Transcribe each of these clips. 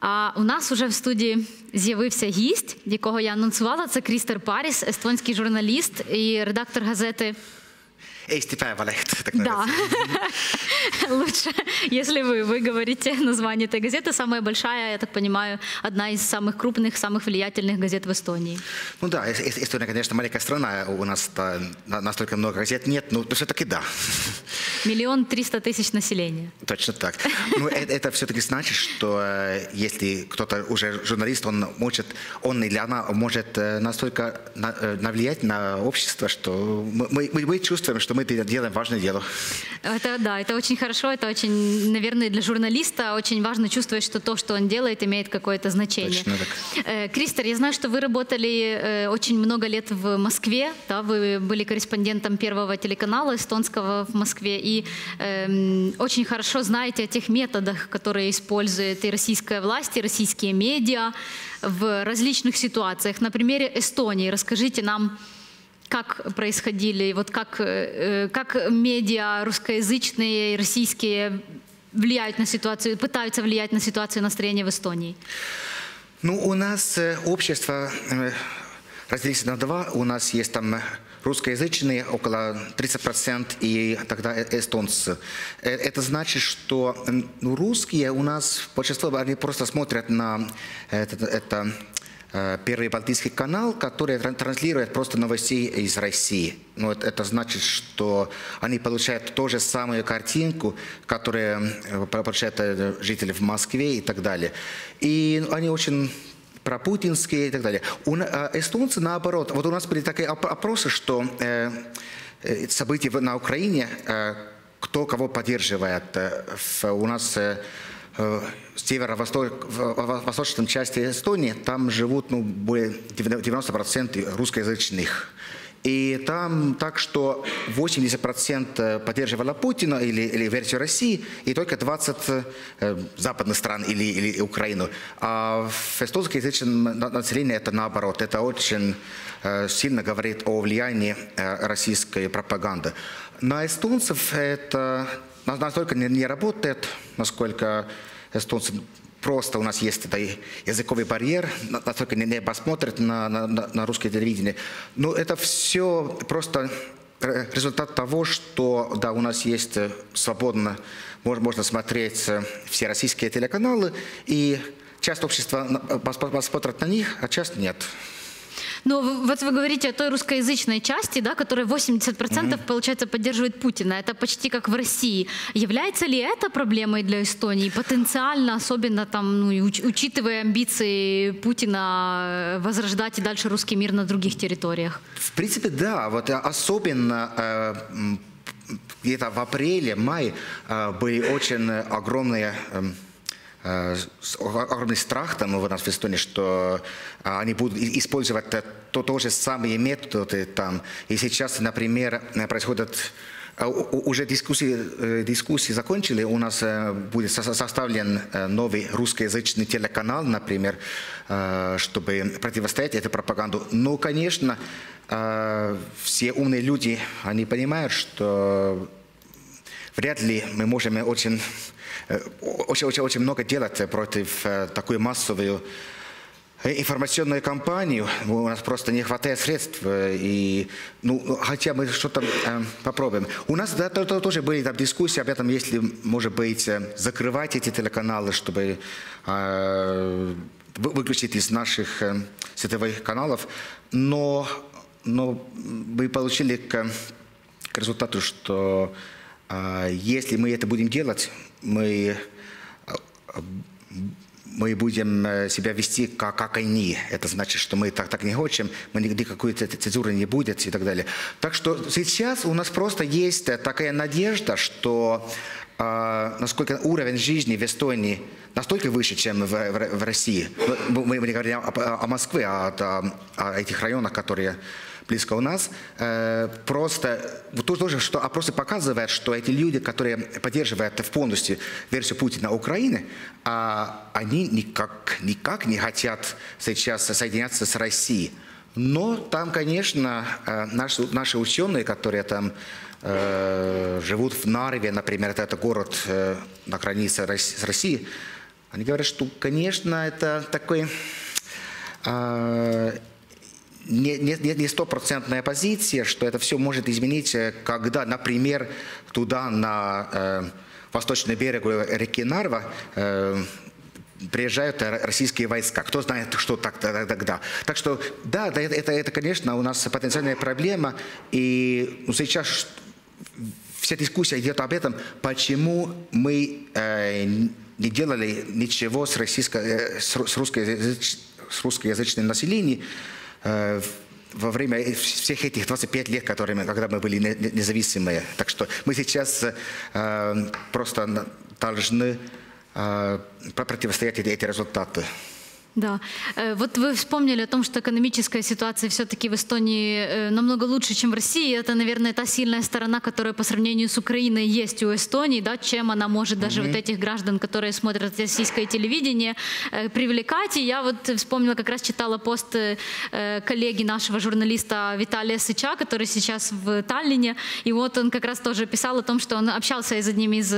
А у нас уже в студії з'явився гість, якого я анонсувала. Це Крістер Паріс, естонський журналіст і редактор газети. Eesti Päevaleht, так Да. Лучше, если вы, вы говорите название этой газеты. Самая большая, я так понимаю, одна из самых крупных, самых влиятельных газет в Эстонии. Ну да, Эс- Эс- Эстония, конечно, маленькая страна, у нас настолько много газет нет, но все-таки да. Миллион триста тысяч населения. Точно так. Ну, это, это все-таки значит, что э, если кто-то уже журналист, он может, он или она может э, настолько на- э, навлиять на общество, что мы, мы, мы чувствуем, что мы делаем важное дело. Это да, это очень хорошо, это очень, наверное, для журналиста очень важно чувствовать, что то, что он делает, имеет какое-то значение. Точно так. Э, Кристер, я знаю, что вы работали э, очень много лет в Москве, да, вы были корреспондентом первого телеканала эстонского в Москве, и эм, очень хорошо знаете о тех методах, которые использует и российская власть, и российские медиа в различных ситуациях. На примере Эстонии расскажите нам, как происходили, вот как, э, э, как медиа русскоязычные и российские влияют на ситуацию, пытаются влиять на ситуацию и настроение в Эстонии? Ну, у нас э, общество разделится на два. У нас есть там русскоязычные, около 30%, и тогда эстонцы. Это значит, что русские у нас, большинство, они просто смотрят на это, э, Первый Балтийский канал, который тран- транслирует просто новостей из России. Ну, это, это значит, что они получают ту же самую картинку, которую э, получают э, жители в Москве и так далее. И ну, они очень пропутинские и так далее. У а эстонцы наоборот. Вот у нас были такие оп- опросы, что э, э, события на Украине, э, кто кого поддерживает. Э, у нас э, э, в северо-восточной части Эстонии, там живут ну, более 90% русскоязычных. И там так, что 80% поддерживало Путина или, или версию России, и только 20 э, западных стран или, или Украину. А в эстонскоязычном на- населении это наоборот. Это очень э, сильно говорит о влиянии российской пропаганды. На эстонцев это на- настолько не работает, насколько эстонцы просто у нас есть это языковый барьер, на- настолько не, посмотрят на, на, на- русское телевидение. Но это все просто э, результат того, что да, у нас есть э, свободно, мож- можно смотреть э, все российские телеканалы, и часть общества посмотрит на них, а часть нет. В- вот вы говорите о той русскоязычной части, да, которая 80% получается поддерживает Путина. Это почти как в России. Является ли это проблемой для Эстонии? Потенциально, особенно там, ну, уч- учитывая амбиции Путина э, возрождать и дальше русский мир на других территориях? В принципе, да. Вот э, особенно э, где-то в апреле, мае э, были очень э, огромные э, огромный страх там у нас в Эстонии, что э, они будут использовать э, то, то же самые методы там. И сейчас, например, э, происходят э, уже дискуссии, э, дискуссии закончили, у нас э, будет со- составлен э, новый русскоязычный телеканал, например, э, чтобы противостоять этой пропаганду. Ну, конечно, э, все умные люди, они понимают, что вряд ли мы можем очень, э, очень, очень, очень много делать против э, такой массовой э, информационную кампанию. У нас просто не хватает средств. э, И, ну, хотя мы что-то э, попробуем. У нас да, то- то- тоже были там дискуссии об этом, если, может быть, э, закрывать эти телеканалы, чтобы э, вы- выключить из наших э, сетевых каналов. Но, но мы получили к, к результату, что а, если мы это будем делать, мы, мы будем э, себя вести как, как они. Это значит, что мы так, так не хотим, мы нигде какой-то цензуры не будет и так далее. Так что сейчас у нас просто есть э, такая надежда, что а, насколько уровень жизни в Эстонии настолько выше, чем в, в- в России. Мы, мы не говорим о, о Москве, а о, о этих районах, которые близко у нас. Э, Просто то- тоже, что опросы показывают, что эти люди, которые поддерживают в полностью версию Путина Украины, а, они никак, никак не хотят сейчас соединяться с Россией. Но там, конечно, э, наши, наши ученые, которые там э, живут в Нарве, например, это, это город э, на границе с Россией, Они говорят, что, конечно, это такой э, не, не, не стопроцентная позиция, что это все может изменить, когда, например, туда на э, восточный берег реки Нарва э, приезжают российские войска. Кто знает, что так тогда. Так что, да, это, это, конечно, у нас потенциальная проблема. И сейчас вся дискуссия идет об этом, почему мы э, не делали ничего с, российско, э, с, русскоязыч, с русскоязычным населением э, во время всех этих 25 лет, которые когда мы были независимые. Так что мы сейчас э, просто должны э, противостоять эти результаты. Да. Э, вот вы вспомнили о том, что экономическая ситуация все-таки в Эстонии э, намного лучше, чем в России. Это, наверное, та сильная сторона, которая по сравнению с Украиной есть у Эстонии, да, чем она может даже mm-hmm. вот этих граждан, которые смотрят российское телевидение, э, привлекать. И я вот вспомнила, как раз читала пост коллеги нашего журналиста Виталия Сыча, который сейчас в Таллине. И вот он как раз тоже писал о том, что он общался с одним из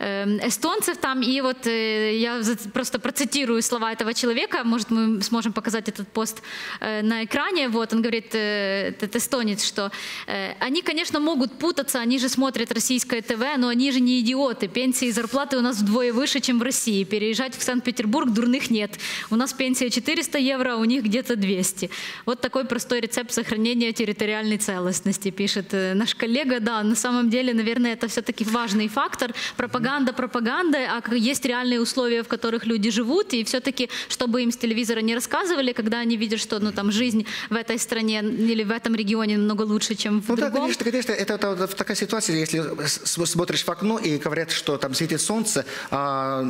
эстонцев там. И вот я просто процитирую слова этого человека человека, может, мы сможем показать этот пост э, на экране, вот, он говорит, э, этот эстонец, что э, они, конечно, могут путаться, они же смотрят российское ТВ, но они же не идиоты, пенсии и зарплаты у нас вдвое выше, чем в России, переезжать в Санкт-Петербург дурных нет, у нас пенсия 400 евро, а у них где-то 200. Вот такой простой рецепт сохранения территориальной целостности, пишет наш коллега, да, на самом деле, наверное, это все-таки важный фактор, пропаганда, пропаганда, а есть реальные условия, в которых люди живут, и все-таки, чтобы чтобы им с телевизора не рассказывали, когда они видят, что ну, там, жизнь в этой стране или в этом регионе намного лучше, чем в ну, другом. Да, конечно, конечно. Это, это, это такая ситуация, если смотришь в окно и говорят, что там светит солнце, а,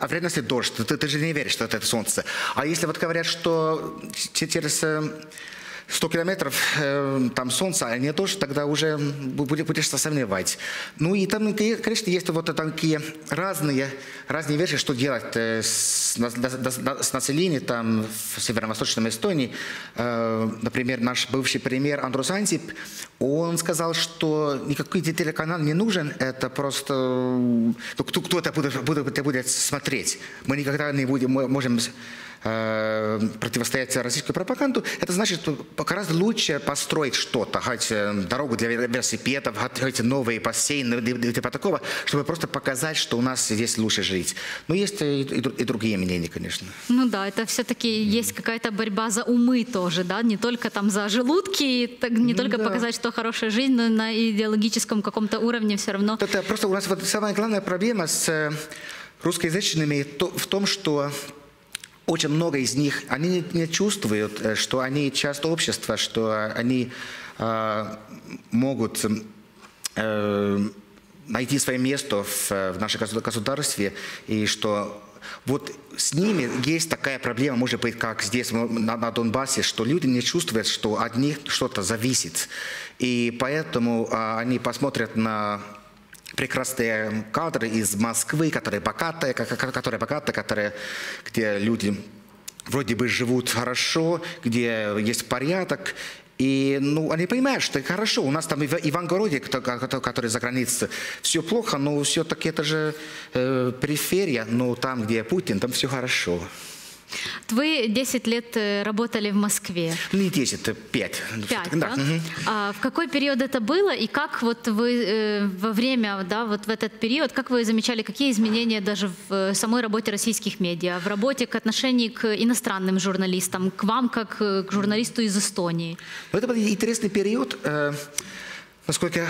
а в реальности дождь. Ты, ты же не веришь, что это солнце. А если вот говорят, что через 100 километров э, там солнца, а не дождь, тогда уже будешь сомневать. Ну и там, конечно, есть вот такие разные, разные версии, что делать э, с, с населением там в северо-восточном Эстонии. Э, например, наш бывший премьер Андрус Ансип, он сказал, что никакой телеканал не нужен, это просто ну, кто, кто это будет, будет, будет смотреть. Мы никогда не будем, можем Э, противостоять российской пропаганду, это значит гораздо лучше построить что-то, хоть э, дорогу для велосипедов, хоть новые бассейны, типа такого, чтобы просто показать, что у нас здесь лучше жить. Но есть и, и другие мнения, конечно. Ну да, это все-таки mm. есть какая-то борьба за умы тоже, да, не только там за желудки, не только да. показать, что хорошая жизнь, но на идеологическом каком-то уровне все равно. Это просто у нас вот самая главная проблема с э, русскоязычными в том, что очень много из них, они не чувствуют, э, что они часть общества, что они э, могут э, найти свое место в, в нашем государстве, и что вот с ними есть такая проблема, может быть, как здесь на, на Донбассе, что люди не чувствуют, что от них что-то зависит. И поэтому а, они посмотрят на прекрасные кадры из Москвы, которые богатые, которые богатые, которые, где люди вроде бы живут хорошо, где есть порядок, и ну, они понимают, что хорошо, у нас там и в Ивангороде, который за границей, все плохо, но все-таки это же э, периферия, но там, где Путин, там все хорошо. Вы 10 лет э, работали в Москве. Не 10, 5. 5, да? да? Угу. А в какой период это было? И как вот вы э, во время, да, вот в этот период, как вы замечали, какие изменения даже в э, самой работе российских медиа, в работе к отношению к иностранным журналистам, к вам как к журналисту из Эстонии? Ну, это был интересный период. Насколько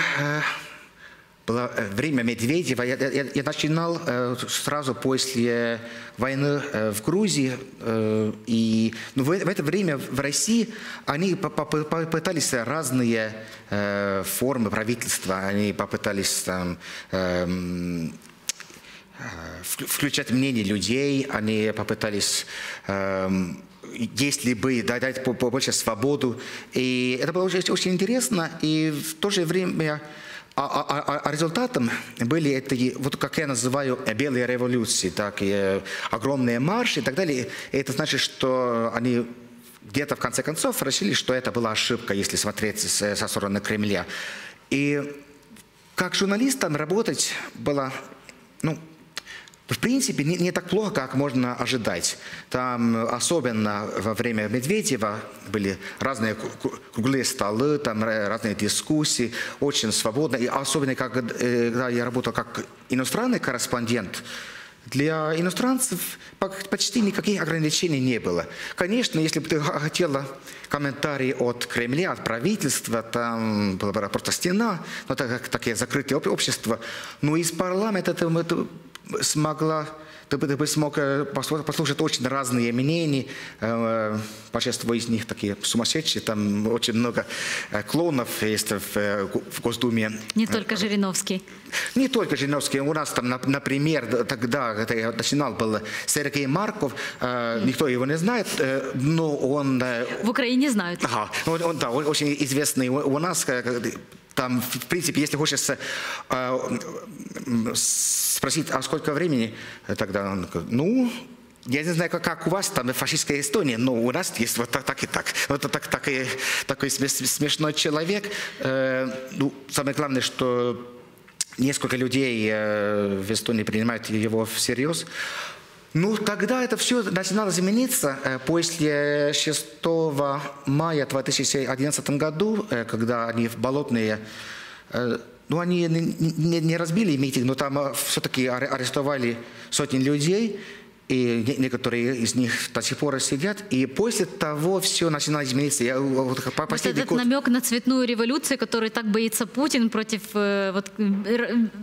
было э, время Медведева. Я, я, я начинал э, сразу после войны э, в Грузии. Э, и ну, в, в это время в России они попытались разные э, формы правительства. Они попытались там, эм, э, включать мнение людей. Они попытались... Э, если бы дать побольше свободу. И это было очень, очень интересно. И в то же время а, а, а, а результатом были эти, вот как я называю, белые революции, так, и, э, огромные марши и так далее. Это значит, что они где-то в конце концов решили, что это была ошибка, если смотреть со стороны Кремля. И как журналистам работать было, ну, в принципе, не, не так плохо, как можно ожидать. Там, особенно во время Медведева, были разные круглые столы, там разные дискуссии, очень свободно. И особенно, когда я работал как иностранный корреспондент, для иностранцев почти никаких ограничений не было. Конечно, если бы ты хотела комментарии от Кремля, от правительства, там была бы просто стена, но так как такие закрытые общества. Но из парламента ты, ты смогла ты бы, ты бы смог э, послушать очень разные мнения. Э, большинство из них такие сумасшедшие. Там очень много э, клонов есть в, в Госдуме. Не только Жириновский. Не только Жириновский. У нас там, например, тогда, когда я начинал, был Сергей Марков. Никто его не знает, но он... В Украине знают. Ага. Он, он, да, он очень известный у нас там, в принципе, если хочется э, спросить, а сколько времени, тогда он ну, я не знаю, как, у вас там фашистская Эстония, но у нас есть вот так, так и так. Вот так, так и, такой смешной человек. Э, ну, самое главное, что несколько людей э, в Эстонии принимают его всерьез. Ну, тогда это все начинало измениться э, после 6 мая 2011 году, э, когда они в Болотные, э, ну, они не, не разбили митинг, но там все-таки арестовали сотни людей, и некоторые из них до сих пор сидят. И после того все начинало измениться. Я, вот, по вот этот год... намек на цветную революцию, который так боится Путин против э, вот,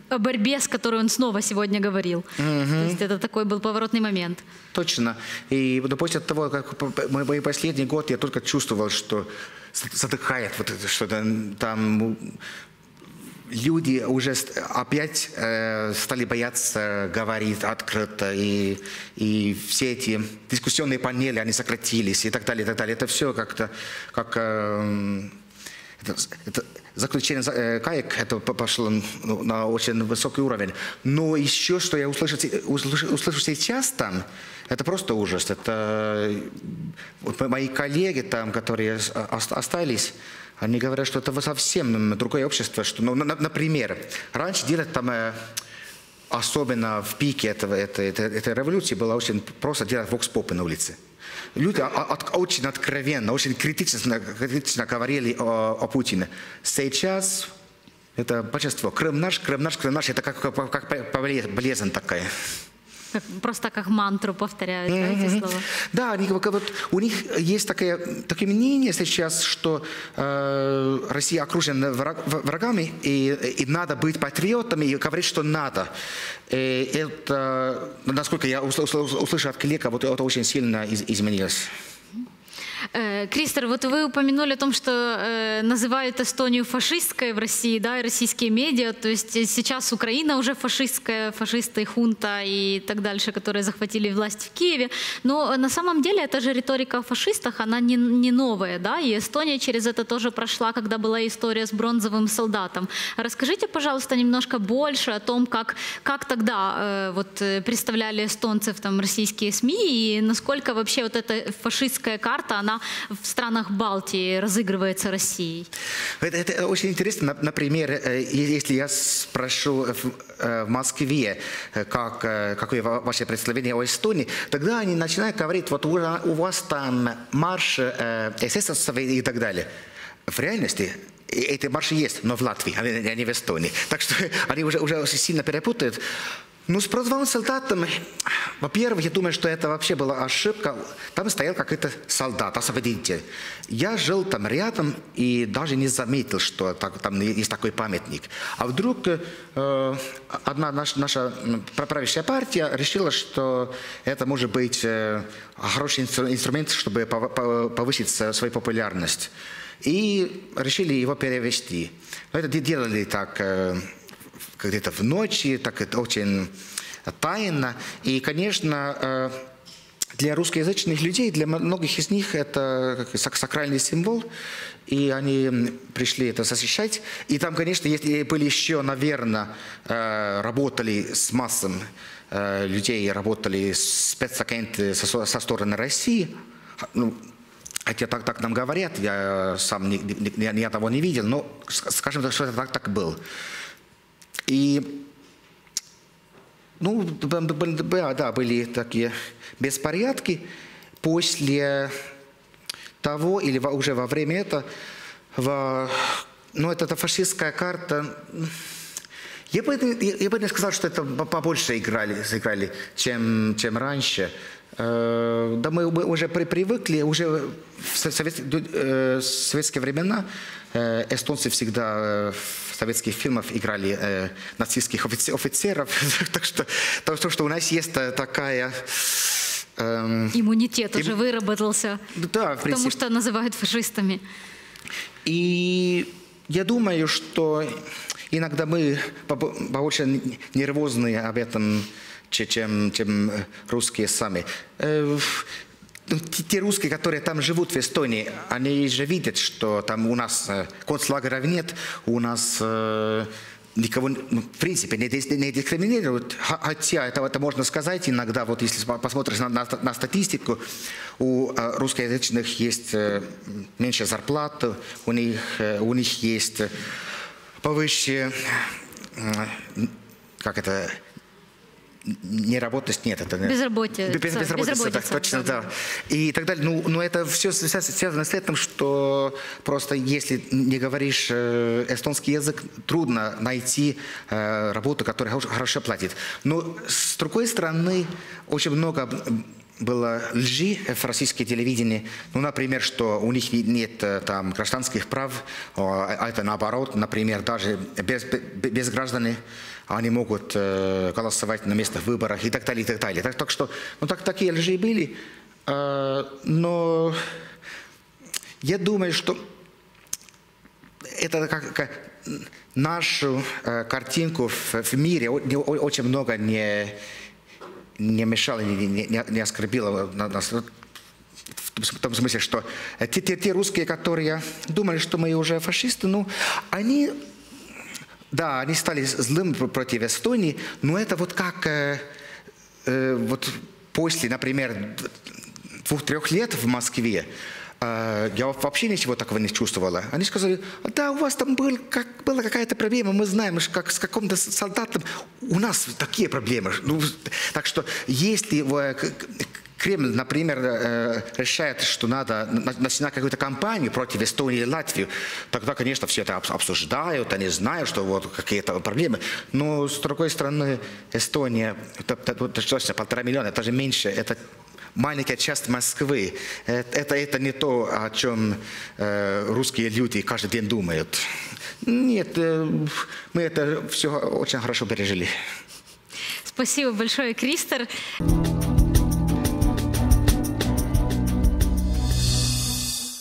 о борьбе, с которой он снова сегодня говорил. Угу. То есть это такой был поворотный момент. Точно. И после того, как мой последний год, я только чувствовал, что задыхает вот что-то там люди уже опять э, стали бояться говорить открыто, и, и все эти дискуссионные панели, они сократились, и так далее, и так далее. Это все как-то, как, э, это, это заключение э, КАЕК, это пошло ну, на очень высокий уровень. Но еще, что я услышу, услышу, услышу сейчас там, это просто ужас. Это вот мои коллеги там, которые остались, они говорят, что это совсем другое общество. Что, ну, например, раньше делать там э, особенно в пике этого, этой, этой, этой революции было очень просто делать вокс-попы на улице. Люди от, очень откровенно, очень критично, критично говорили о, о Путине. Сейчас это большинство. Крым наш, Крым наш, Крым наш. Это как, как, как болезнь такая. Как, просто как мантру повторяют mm-hmm. да, эти слова. Да, они, вот, у них есть такое, такое мнение сейчас, что э, Россия окружена враг, врагами, и, и надо быть патриотами, и говорить, что надо. И это, насколько я услышал от коллег, вот это очень сильно из, изменилось. Э, Кристер, вот вы упомянули о том, что э, называют Эстонию фашистской в России, да, и российские медиа, то есть сейчас Украина уже фашистская, фашисты, хунта и так дальше, которые захватили власть в Киеве, но на самом деле эта же риторика о фашистах, она не, не новая, да, и Эстония через это тоже прошла, когда была история с бронзовым солдатом. Расскажите, пожалуйста, немножко больше о том, как, как тогда э, вот э, представляли эстонцев там российские СМИ и насколько вообще вот эта фашистская карта, она в странах Балтии разыгрывается Россией? Это, это очень интересно. Например, э, если я спрошу в, э, в Москве, э, как, какое ваше представление о Эстонии, тогда они начинают говорить, вот у вас там марш эсэсовцев и так далее. В реальности эти марши есть, но в Латвии, а не в Эстонии. Так что они уже, уже сильно перепутают. Ну, с прозванным солдатом, во-первых, я думаю, что это вообще была ошибка. Там стоял какой-то солдат, освободитель. Я жил там рядом и даже не заметил, что так, там есть такой памятник. А вдруг э, одна наша, наша правящая партия решила, что это может быть э, хороший инструмент, чтобы повысить свою популярность. И решили его перевести. Это делали так... Э, где-то в ночи, так это очень тайно. И, конечно, э, для русскоязычных людей, для многих из них это сакральный символ, и они пришли это защищать. И там, конечно, были еще, наверное, э, работали с массом э, людей, работали спецагенты со стороны России. Ну, хотя так, так нам говорят, я сам ни, ни, ни того не видел, но скажем, что это так, так было. И ну, да, были такие беспорядки. После того, или уже во время этого, во- ну, это, эта фашистская карта, я бы, не- я бы не сказал, что это по- побольше играли, сыграли, чем, чем раньше. Э, Да мы уже при- привыкли, уже в э, советские времена э, эстонцы всегда в советских фильмах играли нацистских офицеров. Так что то, что- у нас есть такая... эм, Иммунитет Им- уже выработался, Да, в потому что называют фашистами. И я думаю, что иногда мы больше нервозные об этом, че- чем, чем русские сами. Э, ну, те- русские, которые там живут в Эстонии, они же видят, что там у нас э, концлагеров нет, у нас э, никого, ну, в принципе, не, дис- не дискриминируют. Хотя это, это можно сказать иногда, вот если по- посмотришь на, на- на статистику, у э, русскоязычных есть э, меньше зарплаты, у них, э, у них есть э, повыше, э, как это, неработность нет, это Безработица. Без- безработица, Безработица, точно, да, да. И так далее. Ну, но это все связано с этим, что просто если не говоришь э, эстонский язык, трудно найти э, работу, которая хорошо платит. Но с другой стороны, очень много было лжи в российском телевидении. Ну, например, что у них не- нет э, там гражданских прав, а а это наоборот, например, даже без, без граждан они могут э, голосовать на местных выборах и так далее, и так далее. Так, так что, ну, так, такие лжи были. Э, но я думаю, что это как, как нашу картинку в, в мире очень много не, не мешало, не, не, не- оскорбило на- нас. В том- смысле, что те, те, те русские, которые думали, что мы уже фашисты, ну, они, да, они стали злым пр- против Эстонии, но это вот как э, э, вот после, например, двух-трех лет в Москве, я вообще ничего такого не чувствовала. Они сказали, да, у вас там был, как, была какая-то проблема, мы знаем, как с каким-то солдатом, у нас такие проблемы. Ну, так что если э, Кремль, например, э, решает, что надо на- начинать какую-то кампанию против Эстонии и Латвии, тогда, конечно, все это обс- обсуждают, они знают, что вот какие-то проблемы. Но, с другой стороны, Эстония, это, это, это точно полтора миллиона, это же меньше, это маленькая часть Москвы. Э, Это, это не то, о чем э, русские люди каждый день думают. Нет, э, мы это все очень хорошо пережили. Спасибо большое, Кристер.